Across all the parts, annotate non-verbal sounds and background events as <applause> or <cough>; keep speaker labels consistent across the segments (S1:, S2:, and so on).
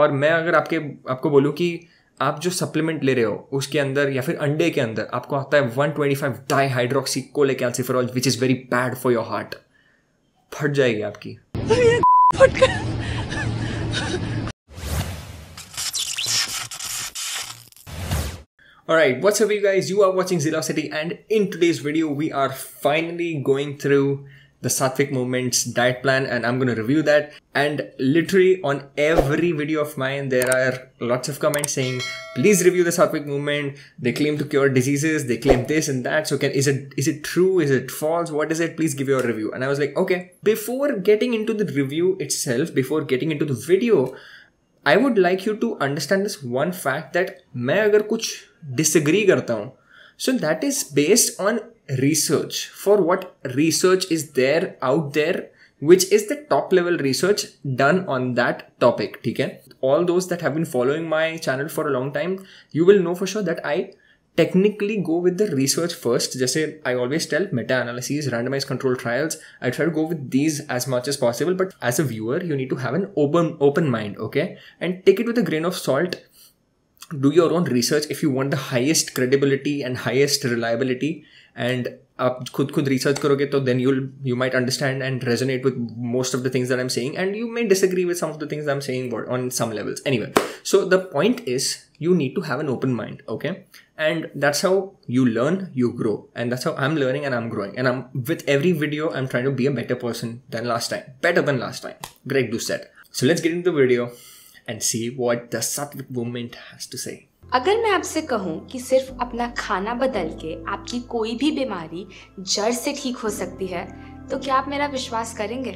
S1: और मैं अगर आपके आपको बोलूँ कि आप जो सप्लीमेंट ले रहे हो उसके अंदर या फिर अंडे के अंदर आपको आता है 125 dihydroxy cholecalciferol which is very bad for your heart फट जाएगी आपकी Alright, what's up you guys? You are watching Zelocity and in today's video we are finally going through the Sattvic Movement's diet plan and I'm gonna review that. And literally on every video of mine there are lots of comments saying please review the Sattvic Movement. They claim to cure diseases, they claim this and that. So can is it is it true? Is it false? What is it? Please give your review. And I was like, okay. Before getting into the review itself, before getting into the video, I would like you to understand this one fact that मैं अगर कुछ disagree करता हूँ so that is based on research. For what research is there out there which is the top level research done on that topic okay all those that have been following my channel for a long time you will know for sure that i technically go with the research first. Just say i always tell meta-analyses randomized control trials i try to go with these as much as possible. But as a viewer you need to have an open open mind okay? And take it with a grain of salt. Do your own research if you want the highest credibility and highest reliability and आप खुद खुद research करोगे तो then you'll you might understand and resonate with most of the things that I am saying and you may disagree with some of the things I am saying on some levels anyway so the point is you need to have an open mind okay and that's how you learn you grow and that's how i'm learning and i'm growing and i'm with every video i'm trying to be a better person than last time better than last time greg doucette so let's get into the video and see what the sattvic movement has to say
S2: अगर मैं आपसे कहूँ कि सिर्फ़ अपना खाना बदल के आपकी कोई भी बीमारी जड़ से ठीक हो सकती है तो क्या आप मेरा विश्वास करेंगे?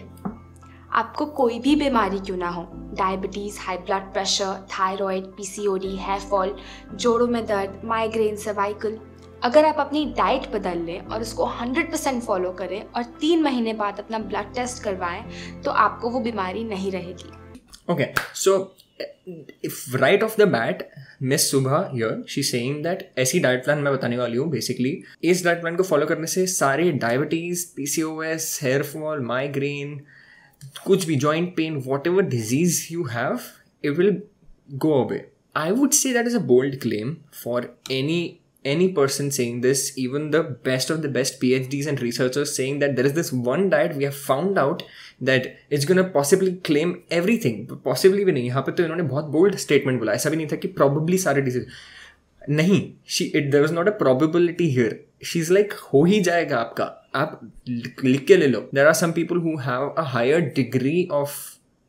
S2: आपको कोई भी बीमारी क्यों ना हो? Diabetes high blood pressure thyroid PCOD hair fall जोड़ों में दर्द माइग्रेन सर्वाइकल अगर आप अपनी डाइट बदल लें और उसको 100 परसेंट फॉलो करें और तीन महीने बाद अपना ब्लड टेस्ट करवाएँ तो आपको वो बीमारी नहीं रहेगी।
S1: Okay so if right off the bat miss Subah here she saying that ऐसी डाइट प्लान मैं बताने वाली हूँ बेसिकली इस डाइट प्लान को फॉलो करने से सारे diabetes PCOS hair fall migraine कुछ भी joint pain whatever disease you have it will go away. I would say that is a bold claim for any any person saying this, even the best of the best PhDs and researchers saying that there is this one diet we have found out that it's gonna possibly claim everything possibly भी नहीं, यहाँ पर तो इन्होंने बहुत bold statement बोला ऐसा भी नहीं था कि प्रॉबेबली सारे डिज़ीज़ नहीं she it there is not a probability here she is like हो ही जाएगा आपका। आप लिख के ले लो। There are some people who have a higher degree of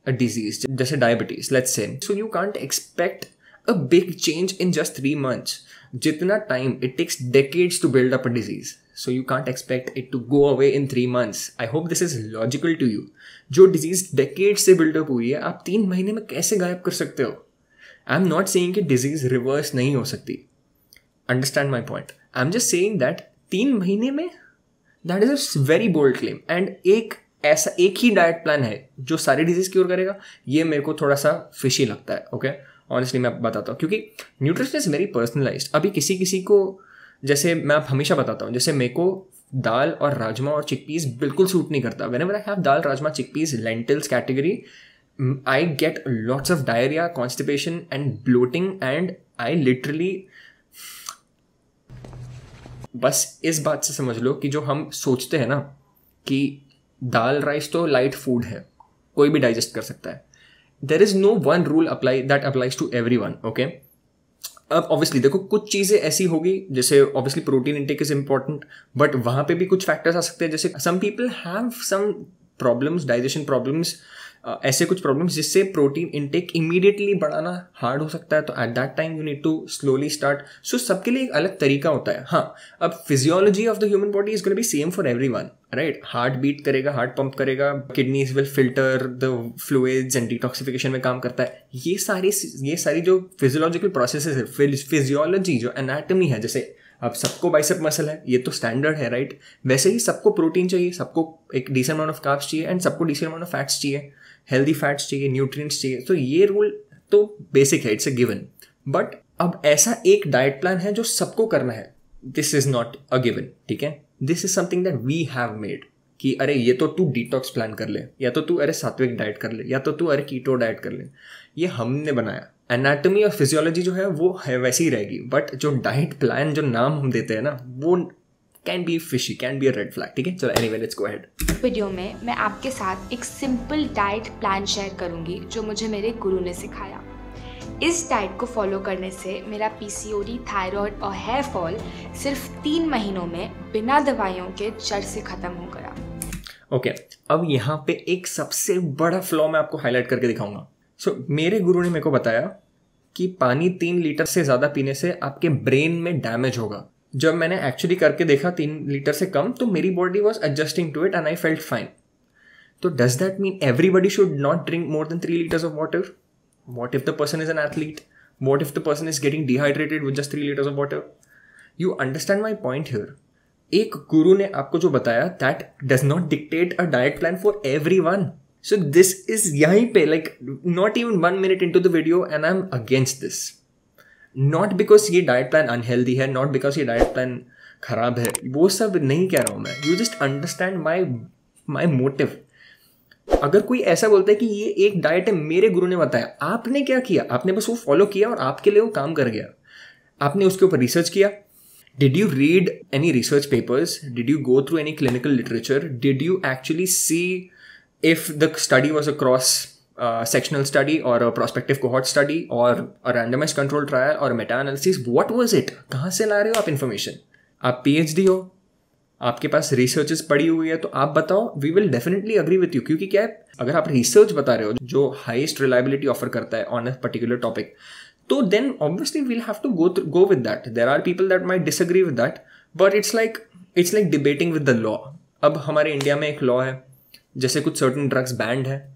S1: a disease जैसे diabetes let's same so you can't expect a big change in just three months. jitna time it takes decades to build up a disease. So you can't expect it to go away in three months. I hope this is logical to you. जो disease decade से buildup हुई है, आप तीन महीने में कैसे गायब कर सकते हो? आई एम नॉट सेइंग कि डिज़ीज़ रिवर्स नहीं हो सकती. Understand my point I am just saying that तीन महीने में that is a very bold claim and एक ऐसा, एक ही डाइट प्लान है जो सारी डिज़ीज़ क्योर करेगा. ये मेरे को थोड़ा सा फिशी लगता है ओके okay? ऑनेस्टली मैं बताता हूँ। क्योंकि न्यूट्रिशन इज़ वेरी पर्सनलाइज अभी किसी किसी को, जैसे मैं आप हमेशा बताता हूँ, जैसे मेरे को दाल और राजमा और चिकपीस बिल्कुल सूट नहीं करता। Whenever I have dal, rajma chickpeas lentils category I get lots of diarrhoea constipation and bloating and I literally बस इस बात से समझ लो कि जो हम सोचते हैं ना कि दाल राइस तो लाइट फ़ूड है। कोई भी डाइजेस्ट कर सकता है। There is no one rule apply that applies to everyone okay अब ऑब्वियसली देखो, कुछ चीज़ें ऐसी होगी, जैसे obviously protein intake is important but वहाँ पे भी कुछ फैक्टर्स आ सकते हैं, जैसे some people have some problems digestion problems ऐसे कुछ प्रॉब्लम्स जिससे प्रोटीन इनटेक इमीडिएटली बढ़ाना हार्ड हो सकता है। तो at that time you need to slowly start so सबके लिए एक अलग तरीका होता है। हाँ अब physiology of the human body is gonna be same for everyone right heart beat करेगा हार्ट पंप करेगा kidneys will filter the fluids and detoxification में काम करता है। ये सारी ये सारी जो फिजियोलॉजिकल प्रोसेस है फिजियोलॉजी जो एनाटमी है, जैसे अब सबको बाइसेप मसल है, ये तो स्टैंडर्ड है राइट वैसे ही सबको प्रोटीन चाहिए, सबको एक डिसेंट अमाउंट ऑफ़ काप्स चाहिए एंड सबको डिसेंट अमाउंट ऑफ़ फैट्स चाहिए। हेल्दी फैट्स चाहिए न्यूट्रिएंट्स चाहिए तो ये रूल तो बेसिक है इट्स अ गिवन बट अब ऐसा एक डाइट प्लान है जो सबको करना है. This is not a given ठीक है? This is something that we have made कि अरे, ये तो तू डिटॉक्स प्लान कर ले, या तो तू, अरे, सात्विक डाइट कर ले, या तो तू, अरे कीटो डाइट कर ले. ये हमने बनाया. एनाटॉमी और फिजियोलॉजी जो है, वो है, वैसी ही रहेगी. बट जो डाइट प्लान जो नाम हम देते हैं ना, वो can be fishy can be red flag ठीक है? चलो anyway let's go ahead
S2: video में मैं आपके साथ एक सिंपल डाइट प्लान शेयर करूँगी जो मुझे मेरे गुरु ने सिखाया। इस डाइट को फॉलो करने से मेरा पीसीओडी थायराइड और हेयर फॉल सिर्फ़ तीन महीनों में बिना दवाइयों के जड़ से ख़त्म हो गया।
S1: ओके okay, अब यहाँ पे एक सबसे बड़ा फ्लॉ मैं आपको हाईलाइट करके दिखाऊँगा। सो so, मेरे गुरु ने मेरे को बताया कि पानी तीन लीटर से ज़्यादा पीने से आपके ब्रेन में डैमेज होगा। जब मैंने एक्चुअली करके देखा तीन लीटर से कम तो मेरी body was adjusting to it and I felt fine तो does that mean everybody should not drink more than three litres of water what if the person is an athlete what if the person is getting dehydrated with just three litres of water you understand my point here एक गुरु ने आपको जो बताया that does not dictate a diet plan for everyone so this is यहीं पे like not even one minute into the video and I am against this not because ये diet plan unhealthy है नॉट बिकॉज़ ये diet plan खराब है, वो सब नहीं कह रहा हूँ मैं। You just understand my my motive अगर कोई ऐसा बोलता है कि ये एक डाइट है, मेरे गुरु ने बताया, आपने क्या किया? आपने बस वो फॉलो किया और आपके लिए वो काम कर गया। आपने उसके ऊपर रिसर्च किया। Did you read any research papers did you go through any clinical literature did you actually see if the study was cross uh, sectional study or a prospective cohort study or a randomized control trial or what was it? कहाँ से ला रहे हो आप information आप PhD हो? आपके पास researches पड़ी हुई है तो आप बताओ we will definitely agree with you क्योंकि क्या है? अगर आप रिसर्च बता रहे हो जो हाईएस्ट रिलायबिलिटी ऑफ़र करता है ऑन अ पर्टिकुलर टॉपिक तो then obviously we'll have to go go with that there are people that might disagree with that but it's like it's like debating with the law अब हमारे India में एक law है जैसे कुछ certain drugs band है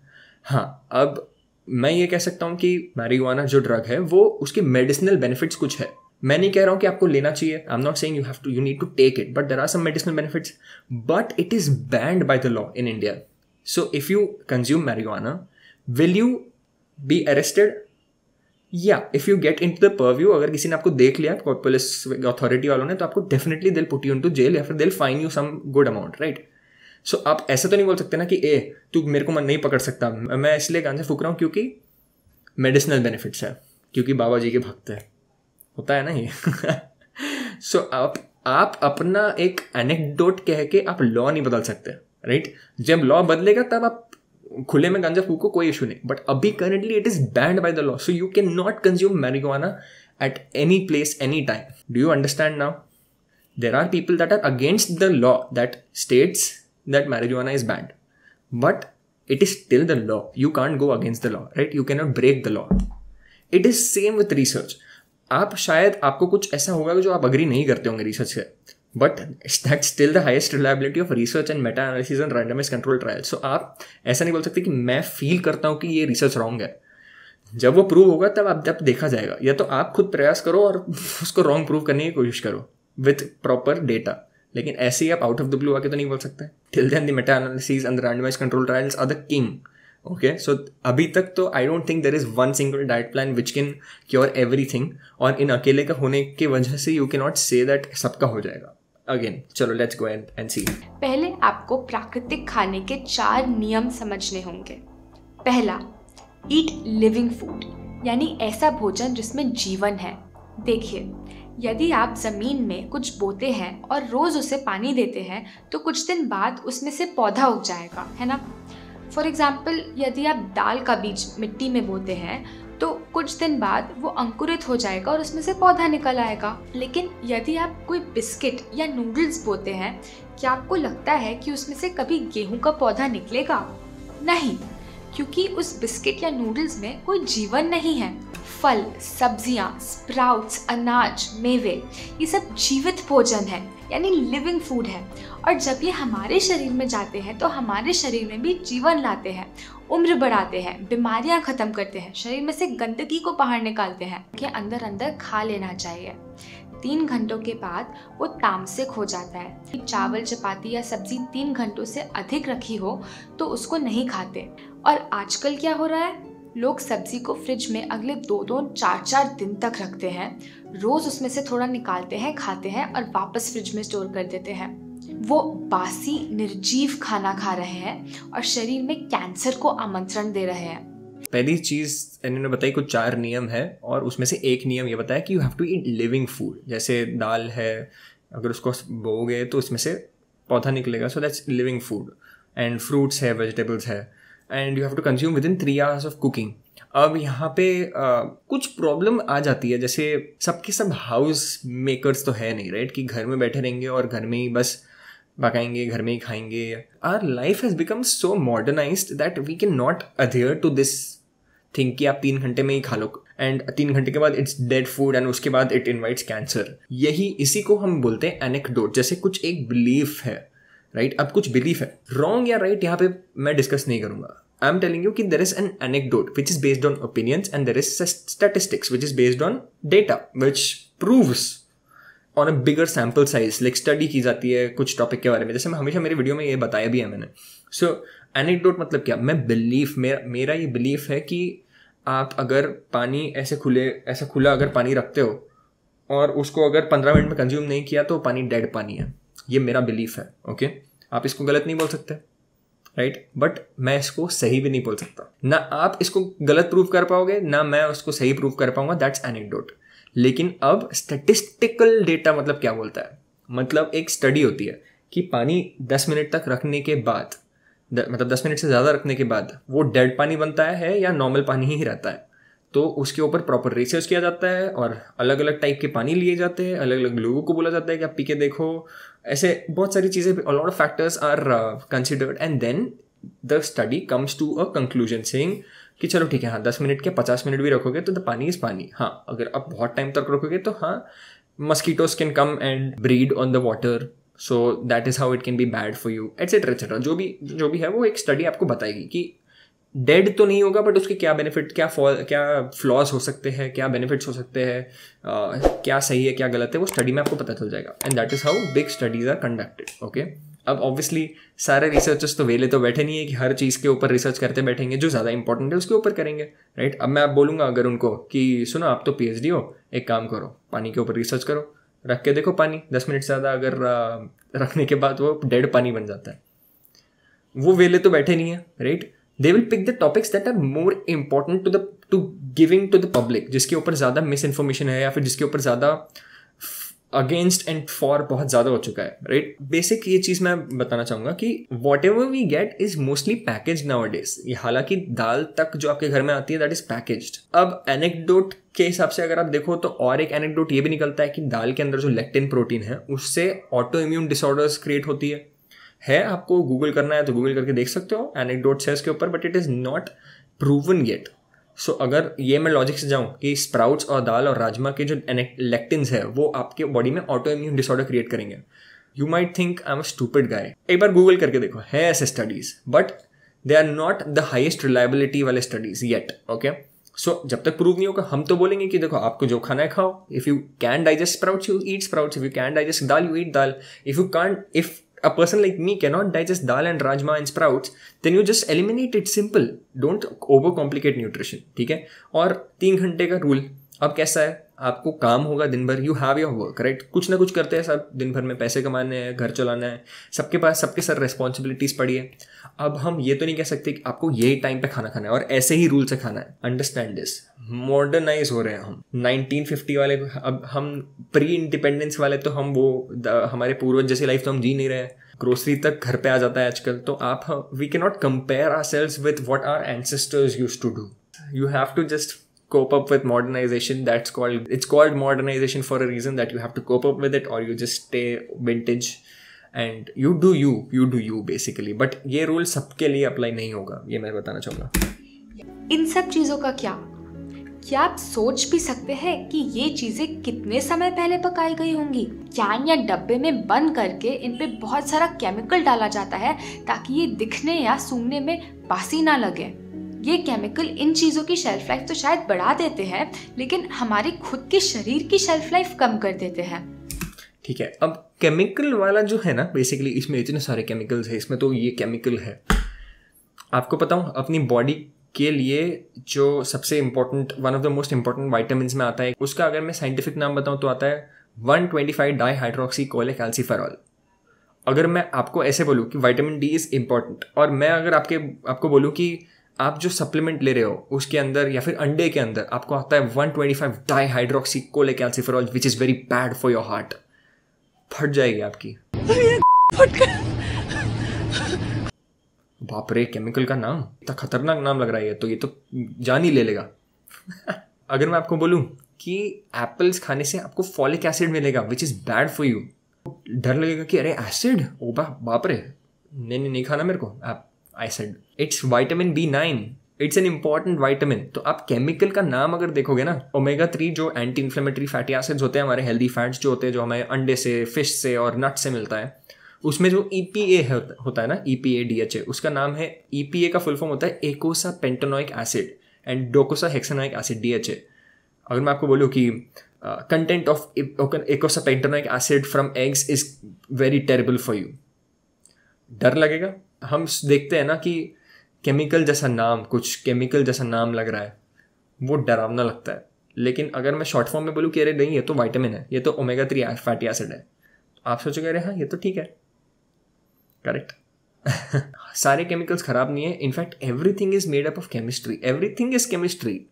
S1: हाँ अब मैं ये कह सकता हूँ कि मैरिजुआना जो ड्रग है, वो उसके मेडिसिनल बेनिफिट्स कुछ है। मैं नहीं कह रहा हूँ कि आपको लेना चाहिए। I am not saying you have to you need to take it but there are some medicinal benefits but it is banned by the law in India so if you consume marijuana will you be arrested या if you get into the purview अगर किसी ने आपको देख लिया, police authority वालों ने तो आपको definitely they'll put you into jail या फिर they'll fine you some good amount right so so, आप ऐसा तो नहीं बोल सकते ना कि ए तू मेरे को मन नहीं पकड़ सकता। मैं इसलिए गांजा फूक रहा हूँ क्योंकि मेडिसिनल बेनिफिट्स है क्योंकि बाबा जी के भक्त है। होता है ना ये? सो <laughs> so, आप आप अपना एक एनेक्डोट कह के आप लॉ नहीं बदल सकते राइट जब लॉ बदलेगा तब आप खुले में गांजा फूको कोई इशू नहीं। बट अभी currently it is banned by the law so you can not consume marijuana at any place any time do you understand now there are people that are against the law that states that marijuana is banned. But it is still the law. You can't go against the law, right? You cannot break the law. It is same with research. आप शायद आपको कुछ ऐसा होगा जो आप agree नहीं करते होंगे रिसर्च से। But that still the highest reliability of research and meta analysis and randomize control trial so आप ऐसा नहीं बोल सकते कि मैं फील करता हूँ कि ये रिसर्च रॉन्ग है। जब वो प्रूव होगा, तब आप जब देखा जाएगा। या तो आप खुद प्रयास करो और उसको रॉन्ग प्रूव करने की कोशिश करो। विथ प्रॉपर डेटा लेकिन ऐसे ही आप आउट ऑफ़ द ब्लू आके तो नहीं बोल सकते। Till then the meta analysis and randomize control trials are the king okay so अभी तक तो I don't think there is one single diet plan which can cure everything और इन अकेले का होने की वजह से यू के नॉट से दैट सबका हो जाएगा। अगेन चलो let's go and and see
S2: पहले आपको प्राकृतिक खाने के चार नियम समझने होंगे। पहला ईट लिविंग फ़ूड यानी ऐसा भोजन जिसमें जीवन है। देखिए यदि आप ज़मीन में कुछ बोते हैं और रोज़ उसे पानी देते हैं तो कुछ दिन बाद उसमें से पौधा उग जाएगा, है ना? फॉर एग्ज़ाम्पल यदि आप दाल का बीज मिट्टी में बोते हैं तो कुछ दिन बाद वो अंकुरित हो जाएगा और उसमें से पौधा निकल आएगा। लेकिन यदि आप कोई बिस्किट या नूडल्स बोते हैं, क्या आपको लगता है कि उसमें से कभी गेहूँ का पौधा निकलेगा? नहीं, क्योंकि उस बिस्किट या नूडल्स में कोई जीवन नहीं है। फल, सब्ज़ियाँ स्प्राउट्स अनाज, मेवे, ये सब जीवित भोजन है, यानी लिविंग फ़ूड है। और जब ये हमारे शरीर में जाते हैं तो हमारे शरीर में भी जीवन लाते हैं, उम्र बढ़ाते हैं, बीमारियाँ ख़त्म करते हैं, शरीर में से गंदगी को बाहर निकालते हैं, के अंदर अंदर खा लेना चाहिए। तीन घंटों के बाद वो तामसिक हो जाता है। चावल, चपाती या सब्ज़ी तीन घंटों से अधिक रखी हो तो उसको नहीं खाते। और आजकल क्या हो रहा है? लोग सब्ज़ी को फ्रिज में अगले दो दो, चार चार दिन तक रखते हैं। रोज उसमें से थोड़ा निकालते हैं, खाते हैं और वापस फ्रिज में स्टोर कर देते हैं। वो बासी, निर्जीव खाना खा रहे हैं और शरीर में कैंसर को आमंत्रण दे रहे हैं।
S1: पहली चीज़, इन्होंने बताई कुछ चार नियम है और उसमें से एक नियम ये बताया कि you have to eat living food जैसे दाल है, अगर उसको बोगे तो उसमें से पौधा निकलेगा so that's living food and fruits है वेजिटेबल्स है। And you have to consume within three hours of cooking अब यहाँ पे आ, कुछ प्रॉब्लम आ जाती है जैसे सबके सब हाउस मेकर्स तो है नहीं राइट कि घर में बैठे रहेंगे और घर में ही बस पकाएँगे घर में ही खाएँगे। Our life has become so modernize that we can not adhere to this think कि आप तीन घंटे में ही खा लो। एंड तीन घंटे के बाद इट्स डेड फ़ूड एंड उसके बाद इट इन्वाइट्स कैंसर यही इसी को हम बोलते हैं एनेक्डोट जैसे कुछ एक बिलीफ है। Right right? अब कुछ बिलीफ है। रॉन्ग या राइट right, यहाँ पे मैं डिस्कस नहीं करूँगा। आई एम टेलिंग यू कि there is an anecdote which is based on opinions and there is statistics which is based on data which proves on a bigger sample size like study की जाती है कुछ topic के बारे में। जैसे मैं हमेशा मेरी वीडियो में ये बताया भी है मैंने। सो so, एनेक्डोट मतलब क्या? मैं बिलीफ मेरा मेरा ये बिलीफ है कि आप अगर पानी ऐसे खुले ऐसा खुला अगर पानी रखते हो और उसको अगर पंद्रह मिनट में कंज्यूम नहीं किया तो पानी डेड पानी है। ये मेरा बिलीफ है ओके okay? आप इसको गलत नहीं बोल सकते राइट right? बट मैं इसको सही भी नहीं बोल सकता ना आप इसको गलत प्रूव कर पाओगे ना मैं उसको सही प्रूव कर पाऊँगा दैट्स एनेक्डोट लेकिन अब स्टेटिस्टिकल डेटा मतलब क्या बोलता है मतलब एक स्टडी होती है कि पानी दस मिनट तक रखने के बाद द, मतलब दस मिनट से ज़्यादा रखने के बाद वो डेड पानी बनता है या नॉर्मल पानी ही रहता है तो उसके ऊपर प्रॉपर रिसर्च किया जाता है और अलग अलग टाइप के पानी लिए जाते हैं अलग अलग लोगों को बोला जाता है कि आप पी के देखो ऐसे बहुत सारी चीज़ें lot of factors are considered and then the study comes to a conclusion saying कि चलो ठीक है हाँ दस मिनट के पचास मिनट भी रखोगे तो द पानी इज़ पानी। हाँ अगर आप बहुत टाइम तक रखोगे तो हाँ mosquitoes can come and breed on the water so that is how it can be bad for you etcetera etcetera जो भी जो भी है, वो एक स्टडी आपको बताएगी कि डेड तो नहीं होगा बट उसके क्या बेनिफिट क्या फॉल क्या फ्लॉज हो सकते हैं, क्या बेनिफिट्स हो सकते हैं क्या सही है, क्या गलत है, वो स्टडी में आपको पता चल जाएगा। And that is how big studies are conducted okay अब ऑब्वियसली सारे रिसर्चर्स तो वेले तो बैठे नहीं है कि हर चीज़ के ऊपर रिसर्च करते बैठेंगे, जो ज़्यादा इंपॉर्टेंट है उसके ऊपर करेंगे राइट right? अब मैं आप बोलूँगा अगर उनको कि सुनो, आप तो पीएचडी हो, एक काम करो, पानी के ऊपर रिसर्च करो, रख के देखो पानी, दस मिनट से ज़्यादा अगर रखने के बाद वो डेड पानी बन जाता है। वो वेले तो बैठे नहीं है right they will pick the topics that are more important to the to giving to the public जिसके ऊपर ज़्यादा मिस इन्फॉर्मेशन है या फिर जिसके ऊपर ज़्यादा अगेंस्ट एंड फॉर बहुत ज़्यादा हो चुका है राइट right? बेसिक ये चीज़ मैं बताना चाहूँगा कि whatever we get is mostly package nowadays ये हालाँकि दाल तक जो आपके घर में आती है दैट इज़ पैकेज अब एनेक्डोट के हिसाब से अगर आप देखो तो और एक एनेक्डोट ये भी निकलता है कि दाल के अंदर जो लेक्टिन प्रोटीन है, उससे ऑटो इम्यून डिसऑर्डर्स क्रिएट होती है। है आपको गूगल करना है तो गूगल करके देख सकते हो एनेक्डोट है इसके ऊपर but it is not proven yet so अगर ये मैं लॉजिक से जाऊँ कि स्प्राउट्स और दाल और राजमा के जो लेक्टिन्स है, वो आपके बॉडी में ऑटो इम्यून डिसऑर्डर क्रिएट करेंगे। You might think I am stupid guy एक बार गूगल करके देखो, है ऐसे studies but they are not the highest reliability वाले स्टडीज़ येट ओके सो जब तक प्रूव नहीं होगा, हम तो बोलेंगे कि देखो, आपको जो खाना है खाओ। If you can digest sprouts you eat sprouts if you can digest dal you eat dal. If you can if a person like me cannot digest dal and rajma and sprouts then you just eliminate it simple don't overcomplicate nutrition ठीक है और तीन घंटे का rule अब कैसा है आपको काम होगा दिन भर you have your work right कुछ ना कुछ करते हैं सब दिन भर में पैसे कमाने हैं घर चलाना है सबके पास सबके सर रिस्पॉन्सिबिलिटीज पड़ी है अब हम ये तो नहीं कह सकते कि आपको यही टाइम पे खाना खाना है और ऐसे ही रूल से खाना है। अंडरस्टैंड दिस मॉडर्नाइज हो रहे हैं हम। 1950 वाले, अब हम प्री इंडिपेंडेंस वाले तो हम वो हमारे पूर्वज जैसी लाइफ तो हम जी नहीं रहे ग्रोसरी तक घर पे आ जाता है आजकल। तो आप we cannot compare our cells with what our ancestors use to do you have to just cope up with modernization. That's called, it's called modernization for a reason that you have to cope up with it or you just stay vintage. And you do you you do you basically but ये rule सबके लिए apply नहीं होगा ये मैं बताना चाहूँगा।
S2: इन सब चीज़ों का क्या? क्या आप सोच भी सकते हैं कि ये चीज़ें कितने समय पहले पकाई गई होंगी? कैन या डब्बे में बंद करके इन पे बहुत सारा केमिकल डाला जाता है ताकि ये दिखने या सूंघने में बासी ना लगे। ये केमिकल इन चीज़ों की शेल्फ लाइफ तो शायद बढ़ा देते हैं लेकिन हमारी खुद के शरीर की शेल्फ लाइफ कम कर देते हैं।
S1: ठीक है अब केमिकल वाला जो है ना बेसिकली इसमें इतने सारे केमिकल्स है, इसमें तो ये केमिकल है। आपको पता हूँ, अपनी बॉडी के लिए जो सबसे important one of the most important vitamin में आता है, उसका अगर मैं साइंटिफिक नाम बताऊँ तो आता है one twenty five dihydroxy cholecalciferol अगर मैं आपको ऐसे बोलूँ कि वाइटामिन डी इज़ इंपॉर्टेंट और मैं अगर आपके, आपको बोलूँ कि आप जो सप्लीमेंट ले रहे हो, उसके अंदर या फिर अंडे के अंदर, आपको आता है one twenty five dihydroxy cholecalciferol which is very bad for your heart फट जाएगी आपकी। बाप रे केमिकल का नाम? इतना खतरनाक नाम लग रहा है तो ये तो जान ही ले लेगा। <laughs> अगर मैं आपको बोलूँ कि एप्पल्स खाने से आपको फॉलिक एसिड मिलेगा which is bad for you डर लगेगा कि अरे एसिड ओ बा बाप रे। नहीं नहीं नहीं खाना मेरे को। Acid it's vitamin B nine it's an important vitamin तो आप केमिकल का नाम अगर देखोगे ना ओमेगा थ्री जो एंटी इन्फ्लेमेटरी फैटी एसिड्स होते हैं, हमारे हेल्दी फैट्स जो होते हैं, जो हमें अंडे से फ़िश से और नट से मिलता है, उसमें जो ई पी ए होता है ना E P A D H A उसका नाम है ई पी ए का फुल फॉर्म होता है eicosapentaenoic acid and docosahexaenoic acid D H A अगर मैं आपको बोलूँ कि content of eicosapentaenoic acid from eggs is very terrible for you डर लगेगा? हम देखते हैं ना कि केमिकल जैसा नाम, कुछ केमिकल जैसा नाम लग रहा है। वो डरावना लगता है। लेकिन अगर मैं शॉर्ट फॉर्म में बोलूँ कि अरे नहीं, ये तो वाइटामिन है, ये तो ओमेगा थ्री फैटी एसिड है। आप सोचोगे, अरे हाँ ये तो ठीक है। करेक्ट <laughs> सारे केमिकल्स खराब नहीं है। In fact everything is made up of chemistry everything is chemistry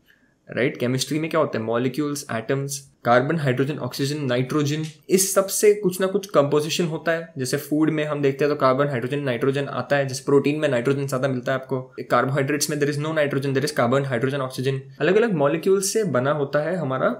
S1: right chemistry में क्या होता है? Molecules atoms carbon hydrogen oxygen nitrogen इस सबसे कुछ ना कुछ कंपोजिशन होता है। जैसे फ़ूड में हम देखते हैं तो कार्बन हाइड्रोजन नाइट्रोजन आता है। जैसे प्रोटीन में नाइट्रोजन ज़्यादा मिलता है आपको। कार्बोहाइड्रेट्स में there is no nitrogen there is carbon hydrogen oxygen अलग अलग मॉलिक्यूल्स से बना होता है हमारा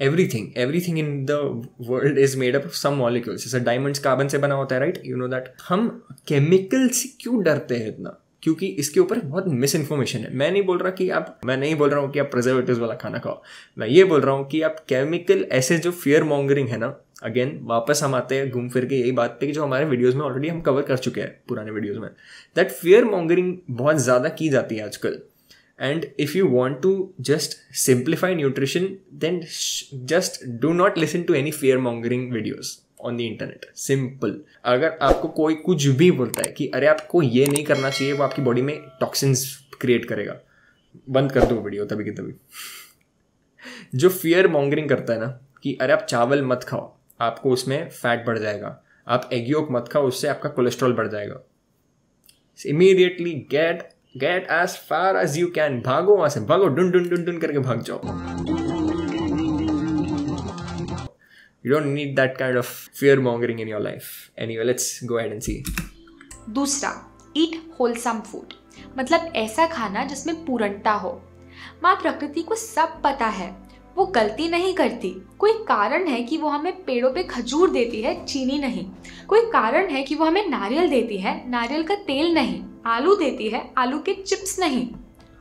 S1: everything everything in the world is made up of some molecules जैसे डायमंड्स कार्बन से बना होता है राइट यू नो दैट हम केमिकल से क्यों डरते हैं इतना? क्योंकि इसके ऊपर बहुत मिस इन्फॉर्मेशन है। मैं नहीं बोल रहा कि आप, मैं नहीं बोल रहा हूँ कि आप प्रिजर्वेटिव वाला खाना खाओ। मैं ये बोल रहा हूँ कि आप केमिकल ऐसे जो फियर मॉन्गरिंग है ना अगेन वापस हम आते हैं घूम फिर के यही बात पे कि जो हमारे वीडियोस में ऑलरेडी हम कवर कर चुके हैं पुराने वीडियोस में। दैट फियर मॉन्गरिंग बहुत ज़्यादा की जाती है आजकल। If you want to just simplify nutrition, then sh- just do not listen to any fear mongering videos on the internet simple अगर आपको कोई कुछ भी बोलता है कि अरे आपको ये नहीं करना चाहिए, वो आपकी बॉडी में टॉक्सिन्स क्रिएट करेगा। बंद कर दो वीडियो तभी कि तभी। जो फियर मॉन्गरिंग करता है ना, कि अरे आप चावल मत खाओ, आपको उसमें फैट बढ़ जाएगा। आप एग्योक मत खाओ, उससे आपका कोलेस्ट्रॉल बढ़ जाएगा। Immediately get get as far as you can भागो वहाँ से, भागो, डुन डुन डुन डुन करके भाग जाओ। You don't need that kind of fear mongering in your life anyway let's go ahead and see
S2: दूसरा ईट होलसम फ़ूड मतलब ऐसा खाना जिसमें पूरणता हो। माँ, प्रकृति को सब पता है। वो गलती नहीं करती। कोई कारण है कि वो हमें पेड़ों पे खजूर देती है, चीनी नहीं। कोई कारण है कि वो हमें नारियल देती है, नारियल का तेल नहीं, आलू देती है, आलू के चिप्स नहीं।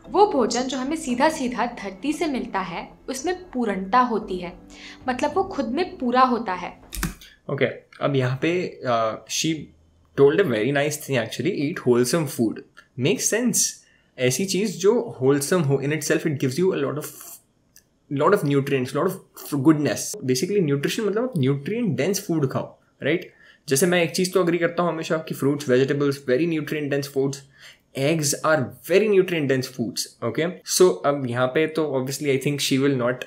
S2: वो भोजन जो हमें सीधा सीधा धरती से मिलता है उसमें पूर्णता होती है। मतलब वो खुद में पूरा होता है।
S1: ओके okay, अब यहाँ पे she told a very nice thing actually eat wholesome food make sense ऐसी चीज़ जो होलसम हो in itself it gives you a lot of lot of nutrients lot of goodness basically nutrition मतलब nutrient dense food खाओ right right? जैसे मैं एक चीज़ तो अग्री करता हूँ हमेशा कि fruits vegetables very nutrient dense foods eggs are very nutrient dense foods okay so अब यहाँ पे तो obviously I think she will not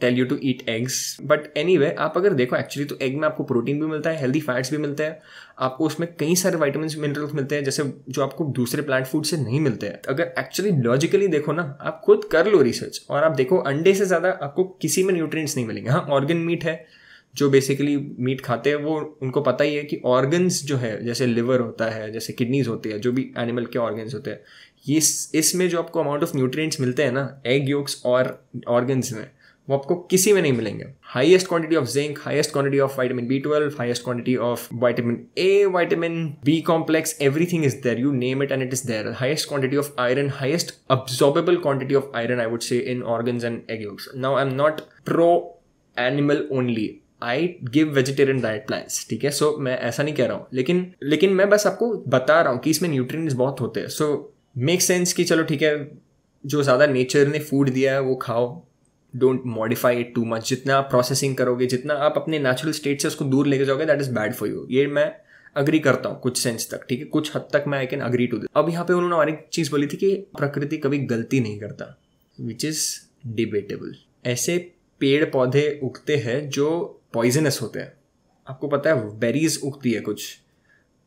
S1: tell you to eat eggs but anyway आप अगर देखो एक्चुअली तो एग में आपको प्रोटीन भी मिलता है हेल्दी फैट्स भी मिलते हैं। आपको उसमें कई सारे वाइटामिन मिनरल्स मिलते हैं, जैसे जो आपको दूसरे प्लांट फ़ूड से नहीं मिलते हैं। अगर एक्चुअली लॉजिकली देखो ना, आप खुद कर लो रिसर्च और आप देखो अंडे से ज़्यादा आपको किसी में न्यूट्रिएंट्स नहीं मिलेंगे। हाँ ऑर्गन मीट है जो बेसिकली मीट खाते हैं, वो उनको पता ही है कि ऑर्गन्स जो है, जैसे लिवर होता है, जैसे किडनीज होती है, जो भी एनिमल के ऑर्गन्स होते हैं, ये इसमें जो आपको अमाउंट ऑफ़ न्यूट्रिएंट्स मिलते हैं ना एग योक्स और ऑर्गन्स में, वो आपको किसी में नहीं मिलेंगे। Highest quantity of zinc highest quantity of vitamin B twelve highest quantity of vitamin A vitamin B complex everything is there you name it and it is there highest quantity of iron highest absorbable quantity of iron I would say in organs and egg yolks now I am not pro animal only I give vegetarian diet plans ठीक है? सो मैं ऐसा नहीं कह रहा हूँ। लेकिन लेकिन मैं बस आपको बता रहा हूँ कि इसमें न्यूट्रिएंट्स बहुत होते हैं। सो मेक सेंस कि चलो, ठीक है, जो ज़्यादा नेचर ने फ़ूड दिया है, वो खाओ। Don't modify it too much जितना आप प्रोसेसिंग करोगे, जितना आप अपने नेचुरल स्टेट से उसको दूर लेके जाओगे that is bad for you ये मैं अग्री करता हूँ कुछ सेंस तक, ठीक है? कुछ हद तक मैं आई कैन अग्री टू अब यहाँ पे उन्होंने और एक चीज़ बोली थी कि प्रकृति कभी गलती नहीं करता विच इज़ डिबेटेबल ऐसे पेड़ पौधे उगते हैं जो पॉइजनस होते हैं। आपको पता है बेरीज उगती है कुछ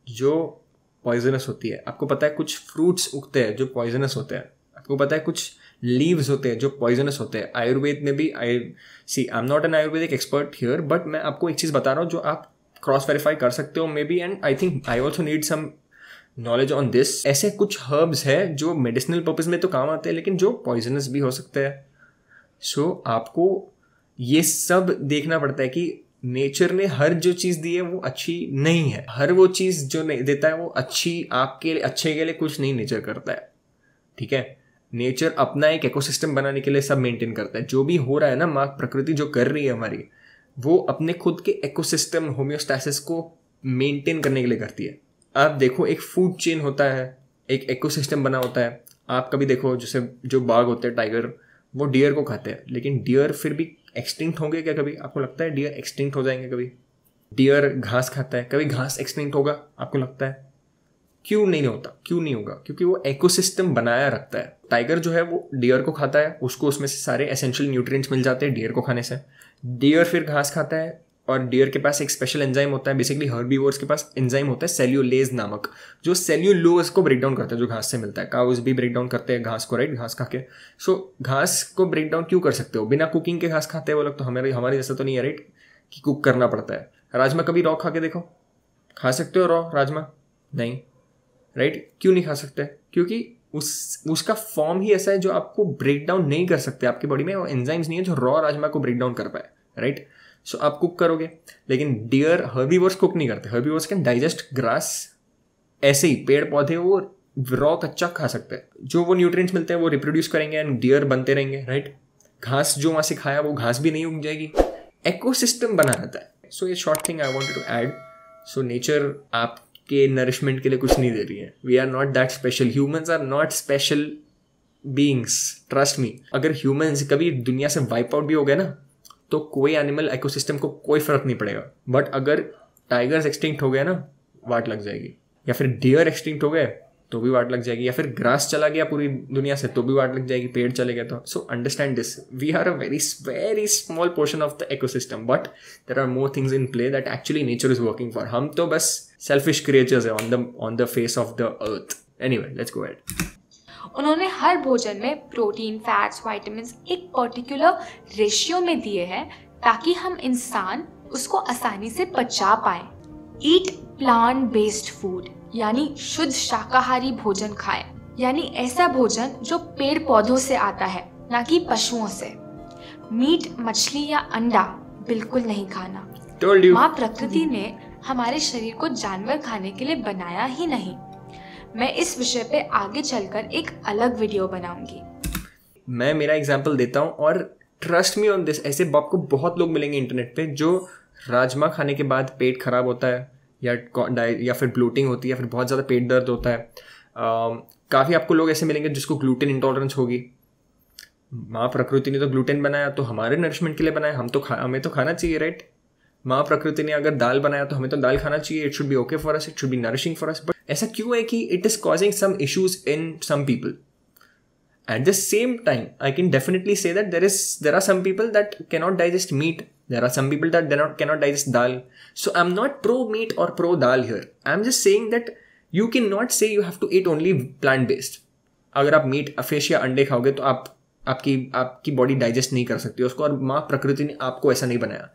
S1: जो पॉइजनस होती है। आपको पता है कुछ फ्रूट्स उगते हैं जो पॉइजनस होते हैं। आपको पता है कुछ लीव्स होते हैं जो पॉइजनस होते हैं। आयुर्वेद में भी I see I am not an Ayurvedic expert here but मैं आपको एक चीज़ बता रहा हूँ जो आप क्रॉस वेरीफाई कर सकते हो maybe and I think I also need some knowledge on this ऐसे कुछ हर्ब्स हैं जो मेडिसिनल पर्पज में तो काम आते हैं लेकिन जो पॉइजनस भी हो सकते हैं। सो so, आपको ये सब देखना पड़ता है कि नेचर ने हर जो चीज़ दी है वो अच्छी नहीं है। हर वो चीज़ जो देता है वो अच्छी आपके लिए, अच्छे के लिए कुछ नहीं नेचर करता है। ठीक है? नेचर अपना एक इकोसिस्टम बनाने के लिए सब मेंटेन करता है। जो भी हो रहा है ना, माँ, प्रकृति जो कर रही है हमारी, वो अपने खुद के इकोसिस्टम होम्योस्टैसिस को मेंटेन करने के लिए करती है। आप देखो, एक फ़ूड चेन होता है, एक इकोसिस्टम बना होता है। आप कभी देखो, जैसे जो बाघ होते हैं टाइगर वो डियर को खाते हैं। लेकिन डियर फिर भी एक्सटिंक्ट होंगे क्या कभी? आपको लगता है डियर एक्सटिंक्ट हो जाएँगे कभी? डियर घास खाता है। कभी घास एक्सटिंक्ट होगा? आपको लगता है? क्यों नहीं होता? क्यों नहीं होगा? क्योंकि वो एकोसिस्टम बनाया रखता है। टाइगर जो है वो डियर को खाता है। उसको उसमें से सारे एसेंशियल न्यूट्रिएंट्स मिल जाते हैं डियर को खाने से। डियर फिर घास खाता है। और डियर के पास एक स्पेशल एंजाइम होता है बेसिकली हर्बीवोर्स के पास एंजाइम होता है सेल्यूलेज नामक, जो सेल्यूलोज को ब्रेक डाउन करता है, जो घास से मिलता है। काउज भी ब्रेक डाउन करते हैं घास को राइट घास खा के। सो घास को ब्रेक डाउन क्यों कर सकते हो? बिना कुकिंग के घास खाते हैं वो लोग तो हमारे हमारे जैसा तो नहीं है राइट कि कुक करना पड़ता है। राजमा कभी रॉ खा के देखो? खा सकते हो रॉ राजमा? नहीं। राइट क्यों नहीं खा सकते? क्योंकि उस, उसका फॉर्म ही ऐसा है जो आपको ब्रेक डाउन नहीं कर सकते आपकी बॉडी में वो एंजाइम्स नहीं है जो रॉ राजमा को ब्रेक डाउन कर पाए। राइट सो आप कुक करोगे। लेकिन डियर हर्बीवर्स कुक नहीं करते। हर्बीवर्स कैन डाइजेस्ट ग्रास ऐसे ही। पेड़ पौधे वो रॉ कच्चा खा सकते हैं। जो वो न्यूट्रिएंट्स मिलते हैं, वो रिप्रोड्यूस करेंगे एंड डियर बनते रहेंगे राइट घास जो वहाँ से खाया, वो घास भी नहीं उग जाएगी। सिस्टम बना रहता है। सो ये short thing I want to add so nature आपके नरिशमेंट के लिए कुछ नहीं दे रही है। We are not that special humans are not special beings trust me अगर ह्यूमन्स कभी दुनिया से वाइप आउट भी हो गए ना तो कोई एनिमल इकोसिस्टम को कोई फ़र्क नहीं पड़ेगा। बट अगर टाइगर्स एक्सटिंक्ट हो गया ना, वाट लग जाएगी। या फिर डियर एक्सटिंक्ट हो गए तो भी वाट लग जाएगी। या फिर ग्रास चला गया पूरी दुनिया से तो भी वाट लग जाएगी, पेड़ चले गए तो। So understand this we are a very very small portion of the ecosystem but there are more things in play that actually nature is working for हम तो बस सेल्फिश क्रिएचर्स है on the on the face of the earth anyway let's go at
S2: उन्होंने हर भोजन में protein fats vitamin एक particular ratio में दिए हैं ताकि हम इंसान उसको आसानी से पचा पाए। ईट प्लांट बेस्ड फ़ूड यानी शुद्ध शाकाहारी भोजन खाएँ। यानी ऐसा भोजन जो पेड़ पौधों से आता है ना कि पशुओं से। मीट मछली या अंडा बिल्कुल नहीं खाना। माँ प्रकृति ने हमारे शरीर को जानवर खाने के लिए बनाया ही नहीं। मैं इस विषय पे आगे चलकर एक अलग वीडियो बनाऊँगी।
S1: मैं मेरा एग्ज़ाम्पल देता हूँ और ट्रस्ट मी ऑन दिस ऐसे आपको बहुत लोग मिलेंगे इंटरनेट पे जो राजमा खाने के बाद पेट खराब होता है या या फिर ब्लोटिंग होती है, या फिर बहुत ज़्यादा पेट दर्द होता है। काफ़ी आपको लोग ऐसे मिलेंगे जिसको ग्लूटेन इंटॉलरेंस होगी। माँ प्रकृति ने तो ग्लूटेन बनाया तो हमारे नरिशमेंट के लिए बनाया, हम तो खा हमें तो खाना चाहिए राइट माँ प्रकृति ने अगर दाल बनाया तो हमें तो दाल खाना चाहिए। It should be okay for us it should be nourishing for us but ऐसा क्यों है कि it is causing some issues in some people at the same time I can definitely say that there is there are some people that cannot digest meat there are some there are some people that cannot, cannot digest dal. So i'm not pro meat or pro dal here. I'm just saying that you cannot say you have to eat only plant based अगर आप meet fish या अंडे खाओगे तो आप आपकी आपकी body digest नहीं कर सकती। उसको और माँ प्रकृति ने आपको ऐसा नहीं बनाया।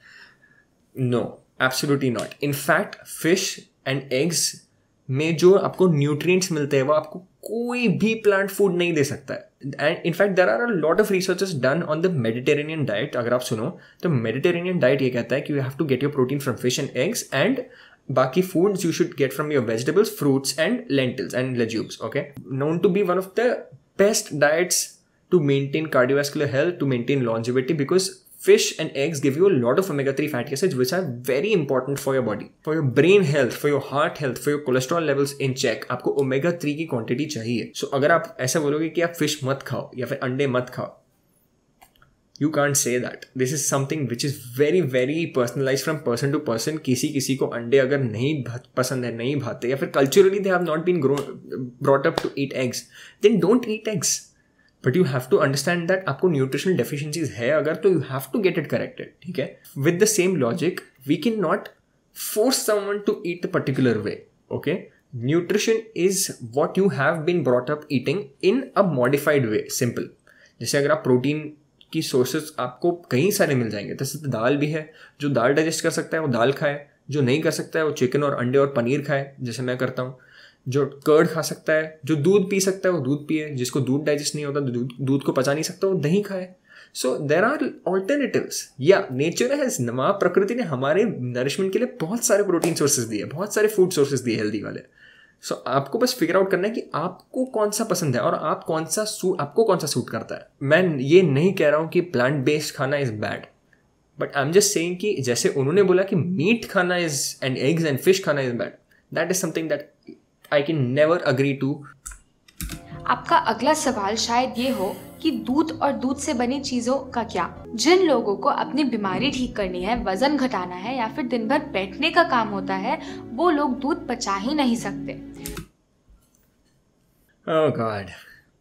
S1: No absolutely not in fact fish and eggs में जो आपको न्यूट्रिएंट्स मिलते हैं वो आपको कोई भी प्लांट फ़ूड नहीं दे सकता है। And in fact there are a lot of researches done on the Mediterranean diet अगर आप सुनो तो मेडिटेरेनियन डाइट ये कहता है कि you have to get your protein from fish and eggs and बाकी foods you should get from your vegetables fruits and lentils and legumes okay known to be one of the best diets to maintain cardiovascular health, to maintain longevity, because fish and eggs give you a lot of omega-3 fatty acids which are very important for your body. For your brain health for your heart health for your cholesterol levels in check three की क्वांटिटी चाहिए। So so, अगर आप ऐसा बोलोगे कि आप fish मत खाओ या फिर अंडे मत खाओ you can't say that this is something which is very very personalize from person to person किसी किसी को अंडे अगर नहीं पसंद है नहीं भाते या फिर culturally they have not been grow brought up to eat eggs then don't eat eggs but you have to understand that आपको न्यूट्रिशनल डेफिशिएंसीज है अगर तो you have to get it corrected ठीक है? With the same logic we can not force someone to eat the particular way okay nutrition is what you have been brought up eating in a modified way simple जैसे अगर आप protein की sources आपको कई सारे मिल जाएँगे जैसे तो दाल भी है, जो दाल डाइजेस्ट कर सकता है, वो दाल खाए, जो नहीं कर सकता है, वो चिकन और अंडे और पनीर खाए, जैसे मैं करता हूँ। जो कर्ड खा सकता है जो दूध पी सकता है वो दूध पिए। जिसको दूध डाइजेस्ट नहीं होता दूध को पचा नहीं सकता वो दही खाए। सो देर आर ऑल्टरनेटिव या नेचर हैज़ नमा प्रकृति ने हमारे नरिशमेंट के लिए बहुत सारे प्रोटीन सोर्सेज दिए बहुत सारे फ़ूड सोर्सेज दिए हेल्दी वाले। सो so, आपको बस फिगर आउट करना है कि आपको कौन सा पसंद है और आप कौन सा सूट आपको कौन सा सूट करता है। मैं ये नहीं कह रहा हूँ कि प्लांट बेस्ड खाना is bad but I am just saying कि जैसे उन्होंने बोला कि मीट खाना is and eggs and fish खाना is bad that is something that I can never agree to
S2: आपका अगला सवाल शायद ये हो कि दूध और दूध से बनी चीज़ों का क्या जिन लोगों को अपनी बीमारी ठीक करनी है वज़न घटाना है या फिर दिन भर बैठने का काम होता है वो लोग दूध पचा ही नहीं सकते
S1: Oh God,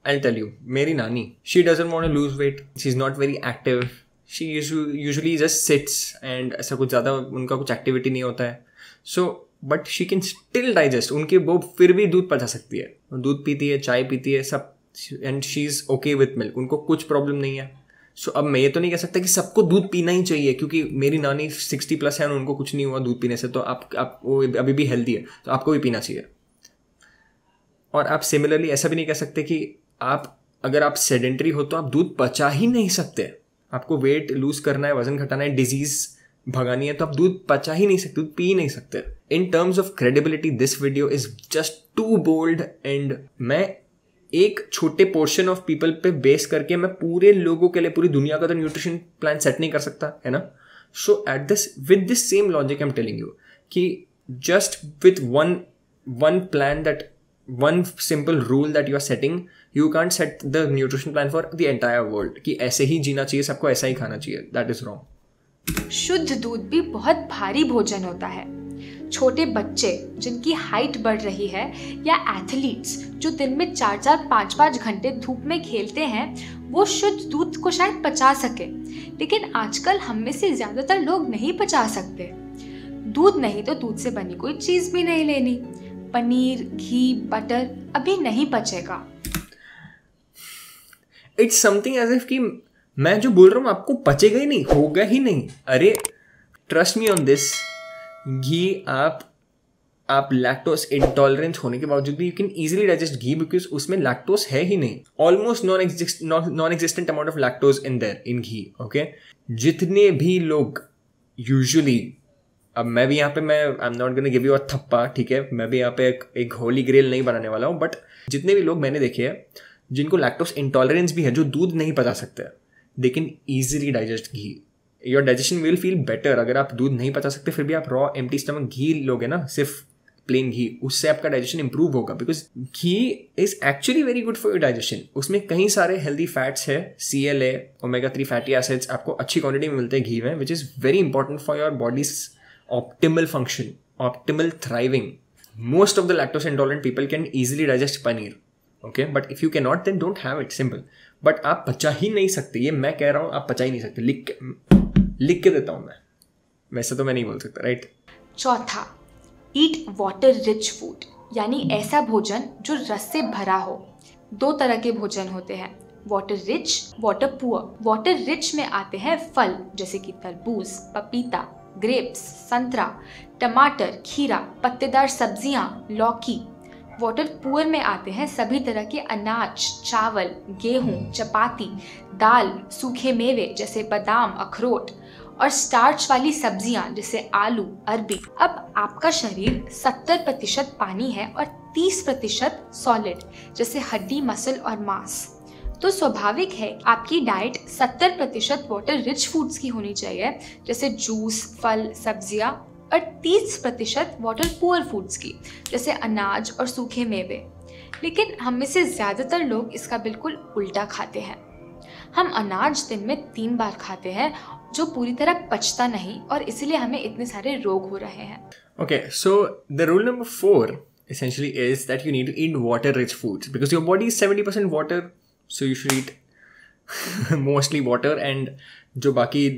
S1: I'll tell you. मेरी नानी she doesn't want to lose weight. She's not very active. She usually just sits and ऐसा कुछ ज़्यादा उनका कुछ एक्टिविटी नहीं होता है so but she can still digest उनके वो फिर भी दूध पचा सकती है। दूध पीती है चाय पीती है सब and she is okay with milk उनको कुछ प्रॉब्लम नहीं है। सो so, अब मैं ये तो नहीं कह सकता कि सबको दूध पीना ही चाहिए क्योंकि मेरी नानी सिक्सटी प्लस है और उनको कुछ नहीं हुआ दूध पीने से तो आप आप वो अभी भी हेल्दी है तो आपको भी पीना चाहिए। और आप सिमिलरली ऐसा भी नहीं कह सकते कि आप अगर आप सेडेंट्री हो तो आप दूध पचा ही नहीं सकते। आपको वेट लूज करना है वज़न घटाना है डिज़ीज़ भगानी है तो आप दूध पचा ही नहीं सकते, दूध पी नहीं सकते। In terms of credibility this video is just too bold and मैं एक छोटे पोर्शन ऑफ़ पीपल पे बेस करके मैं पूरे लोगों के लिए, पूरी दुनिया का तो न्यूट्रिशन प्लान सेट नहीं कर सकता, है ना? So at this with this same logic I am telling you कि just with one one plan that one simple rule that you are setting you can't set the nutrition plan for the entire world कि ऐसे ही जीना चाहिए, सबको ऐसा ही खाना चाहिए that is wrong
S2: शुद्ध दूध भी बहुत भारी भोजन होता है। छोटे बच्चे जिनकी हाइट बढ़ रही है या एथलीट्स जो दिन में चार चार पाँच पाँच घंटे धूप में खेलते हैं, वो शुद्ध दूध को शायद पचा सके, लेकिन आजकल हम में से ज़्यादातर लोग नहीं पचा सकते। दूध नहीं तो दूध से बनी कोई चीज़ भी नहीं लेनी। पनीर, घी बटर अभी नहीं पचेगा।
S1: इट्स समथिंग एज इफ़ कि मैं जो बोल रहा हूँ आपको पचेगा ही नहीं होगा ही नहीं। अरे trust me on this ghee आप आप लैक्टोस इंटॉलरेंस होने के बावजूद भी you can easily digest ghee because उसमें लैक्टोस है ही नहीं। Almost non exist non existent amount of lactose in there in ghee okay जितने भी लोग यूजुअली अब मैं भी यहाँ पे मैं I am not gonna give you a थप्पा ठीक है? मैं भी यहाँ पे एक, एक होली ग्रेल नहीं बनाने वाला हूँ बट जितने भी लोग मैंने देखे हैं जिनको लैक्टोस इंटॉलरेंस भी है जो दूध नहीं पचा सकते they can easily digest ghee your digestion will feel better अगर आप दूध नहीं पचा सकते फिर भी आप रॉ एम स्टमक घी लोगे ना सिर्फ़ प्लेन घी उससे आपका डाइजेशन इंप्रूव होगा because ghee is actually very good for your digestion उसमें कई सारे हेल्दी फैट्स है C L A omega three fatty acids आपको अच्छी क्वांटिटी में मिलते हैं घी में which is very important for your bodies optimal function, optimal thriving. Most of the lactose intolerant people can easily digest paneer. Okay, but if you cannot, then don't have it. Simple. But आप पचा ही नहीं सकते, ये मैं कह रहा हूँ, आप पचा ही नहीं सकते। लिख के लिख के देता हूँ मैं। वैसे तो मैं नहीं बोल सकता राइट
S2: चौथा ईट वाटर रिच फ़ूड यानी ऐसा भोजन जो रस से भरा हो। दो तरह के भोजन होते हैं water rich water poor water rich में आते हैं फल, जैसे कि तरबूज, पपीता ग्रेप्स संतरा, टमाटर, खीरा, पत्तेदार सब्ज़ियाँ, लौकी वाटर पुअर में आते हैं सभी तरह के अनाज चावल गेहूँ चपाती दाल सूखे मेवे जैसे बादाम अखरोट और स्टार्च वाली सब्ज़ियाँ जैसे आलू अरबी। अब आपका शरीर 70 प्रतिशत पानी है और 30 प्रतिशत सॉलिड जैसे हड्डी मसल और मांस। तो स्वाभाविक है आपकी डाइट 70 प्रतिशत वाटर रिच फूड्स की होनी चाहिए जैसे जूस फल सब्ज़ियाँ और 30 प्रतिशत वाटर पुअर फूड्स की, जैसे अनाज और सूखे मेवे। लेकिन हम में से ज़्यादातर लोग इसका बिल्कुल उल्टा खाते हैं। हम अनाज दिन में तीन बार खाते हैं, जो पूरी तरह पचता नहीं और इसलिए हमें इतने सारे रोग हो रहे हैं।
S1: Okay so the rule number four essentially is that you need to eat water rich foods because your body is 70% water so you should eat mostly water and जो बाकी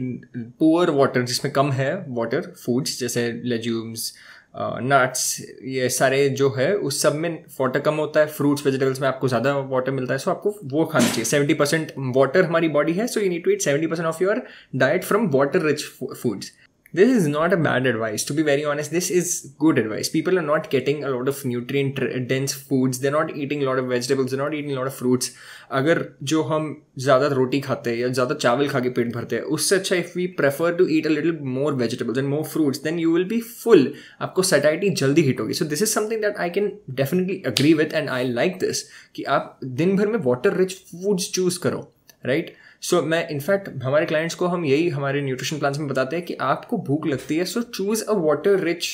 S1: पुअर वाटर जिसमें कम है वाटर फूड्स जैसे लेज्यूम्स nuts ये सारे जो है, उस सब में वाटर कम होता है फ्रूट्स वेजिटेबल्स में आपको ज़्यादा वाटर मिलता है सो आपको वो खाना चाहिए। सेवेंटी परसेंट वाटर हमारी बॉडी है so you need to eat seventy percent of your diet from water rich foods this is not a bad advice to be very honest this is good advice people are not getting a lot of nutrient dense foods they're not eating a lot of vegetables they're not eating a lot of fruits अगर जो हम ज़्यादा रोटी खाते हैं या ज़्यादा चावल खा के पेट भरते हैं उससे अच्छा if we prefer to eat a little more vegetables and more fruits then you will be full आपको सटाइटी जल्दी हिट होगी so this is something that I can definitely agree with and I like this कि आप दिन भर में water rich foods choose करो right? So so, मैं इनफैक्ट हमारे क्लाइंट्स को हम यही हमारे न्यूट्रिशन प्लान्स में बताते हैं कि आपको भूख लगती है so choose a water rich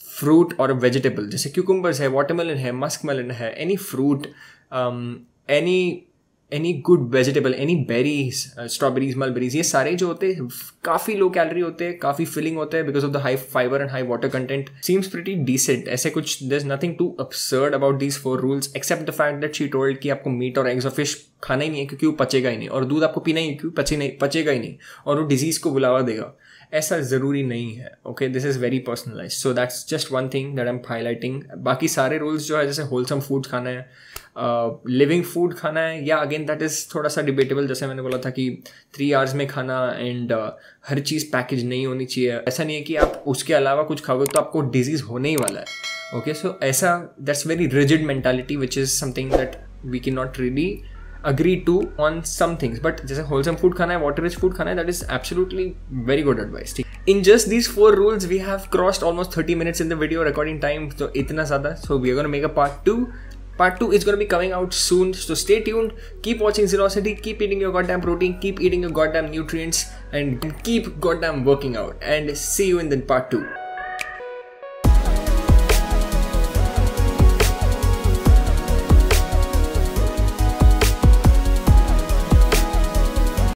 S1: fruit और वेजिटेबल जैसे क्यूकुम्बर्स है वाटरमेलन है मस्क मेलन है any fruit any any good vegetable any berries strawberries mulberries ये सारे जो होते हैं काफ़ी लो कैलोरी होते हैं काफ़ी फिलिंग होते हैं because of the high fiber and high water content seems pretty decent ऐसे कुछ there is nothing too absurd about these four rules except the fact that she told कि आपको मीट और एग्स और फ़िश खाना ही नहीं है क्योंकि वो पचेगा ही नहीं और दूध आपको पीना ही क्योंकि पचे नहीं पचेगा ही नहीं और वो डिज़ीज़ को बुलावा देगा। ऐसा ज़रूरी नहीं है okay this is very personalise so that's just one thing that I am highlighting बाकी सारे रूल्स जो है जैसे होलसम फ़ूड खाना है लिविंग uh, फ़ूड खाना है या अगेन दैट इज़ थोड़ा सा डिबेटेबल जैसे मैंने बोला था कि थ्री आवर्स में खाना एंड uh, हर चीज़ पैकेज नहीं होनी चाहिए। ऐसा नहीं है कि आप उसके अलावा कुछ खाओगे तो आपको डिज़ीज़ होने ही वाला है ओके सो ऐसा that's very rigid mentality which is something that we can not really agree to on some things but जैसे wholesome food खाना है water rich food खाना है that is absolutely very good advice in just these four rules we have crossed almost 30 minutes in the video recording time so इतना ज़्यादा so we are going to make a part 2 Part 2 is going to be coming out soon, so stay tuned. Keep watching Xerosity, keep eating your goddamn protein, keep eating your goddamn nutrients, and keep goddamn working out. And see you in the part 2.